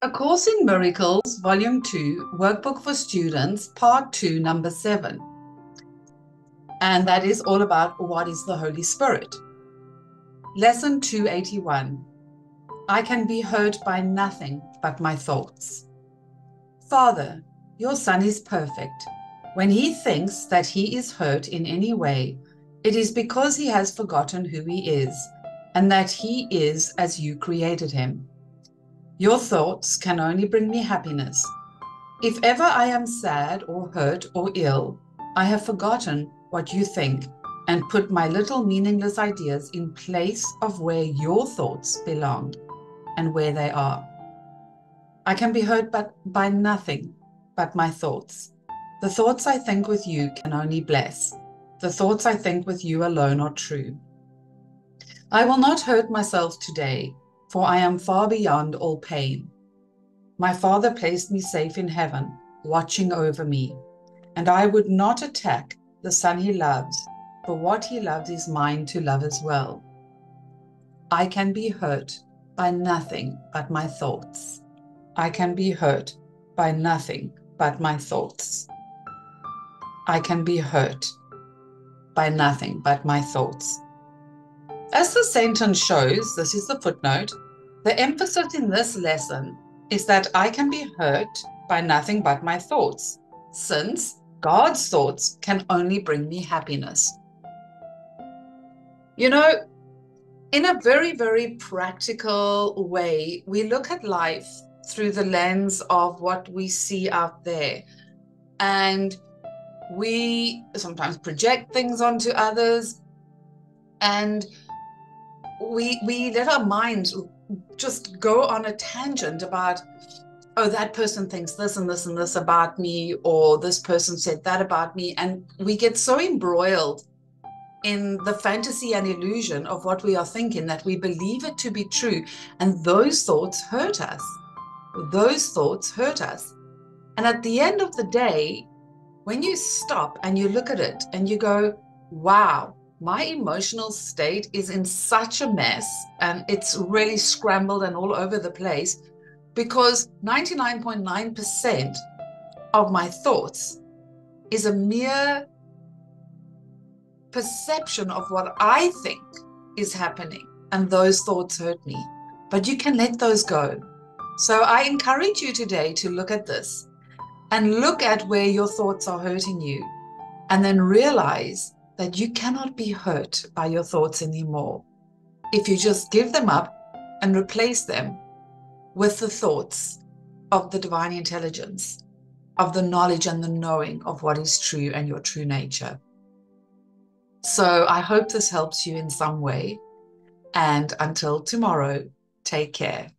A Course in Miracles, Volume 2, Workbook for Students, Part 2, Number 7. And that is all about what is the Holy Spirit. Lesson 281 I can be hurt by nothing but my thoughts. Father, your son is perfect. When he thinks that he is hurt in any way, it is because he has forgotten who he is and that he is as you created him. Your thoughts can only bring me happiness. If ever I am sad or hurt or ill, I have forgotten what you think and put my little meaningless ideas in place of where your thoughts belong and where they are. I can be hurt but by nothing but my thoughts. The thoughts I think with you can only bless. The thoughts I think with you alone are true. I will not hurt myself today, for I am far beyond all pain. My Father placed me safe in heaven, watching over me, and I would not attack the Son he loves, for what he loves is mine to love as well. I can be hurt by nothing but my thoughts. I can be hurt by nothing but my thoughts. I can be hurt by nothing but my thoughts. As the sentence shows, this is the footnote, the emphasis in this lesson is that I can be hurt by nothing but my thoughts, since God's thoughts can only bring me happiness. You know, in a very, very practical way, we look at life through the lens of what we see out there. And we sometimes project things onto others and we we let our minds just go on a tangent about oh that person thinks this and this and this about me or this person said that about me. And we get so embroiled in the fantasy and illusion of what we are thinking that we believe it to be true. And those thoughts hurt us. Those thoughts hurt us. And at the end of the day when you stop and you look at it and you go, wow, my emotional state is in such a mess and it's really scrambled and all over the place because 99.9% of my thoughts is a mere perception of what I think is happening. And those thoughts hurt me. But you can let those go. So I encourage you today to look at this and look at where your thoughts are hurting you. And then realize that you cannot be hurt by your thoughts anymore. If you just give them up and replace them with the thoughts of the divine intelligence, of the knowledge and the knowing of what is true and your true nature. So I hope this helps you in some way. And until tomorrow, take care.